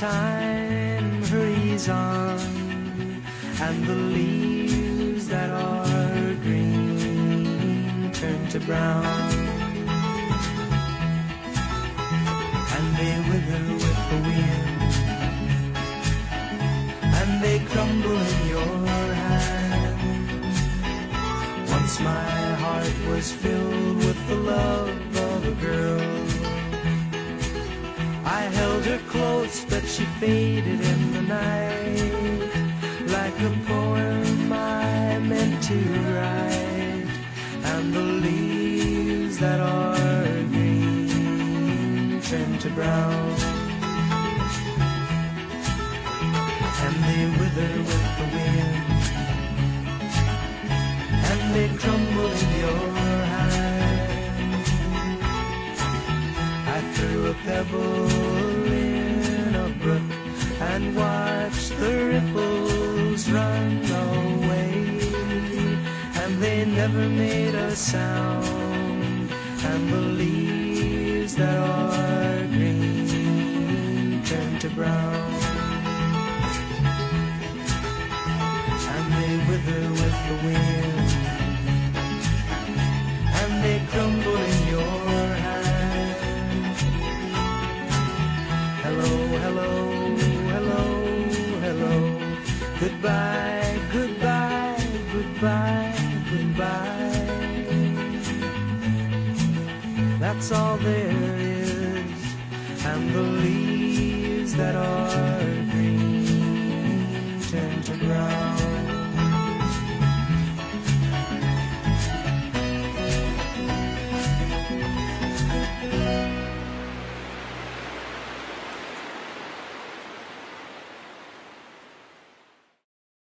time hurries on, and the leaves that are green turn to brown, and they wither with the wind, and they crumble in your hand. Once my heart was filled with her close, but she faded in the night like a poem I meant to write. And the leaves that are green turn to brown, and they wither with the wind, and they crumble in your hand. I threw a pebble run away. And they never made a sound. And the leaves that are green turn to brown. And they wither with the wind. Goodbye, goodbye, goodbye, goodbye. That's all there is, and the leaves that are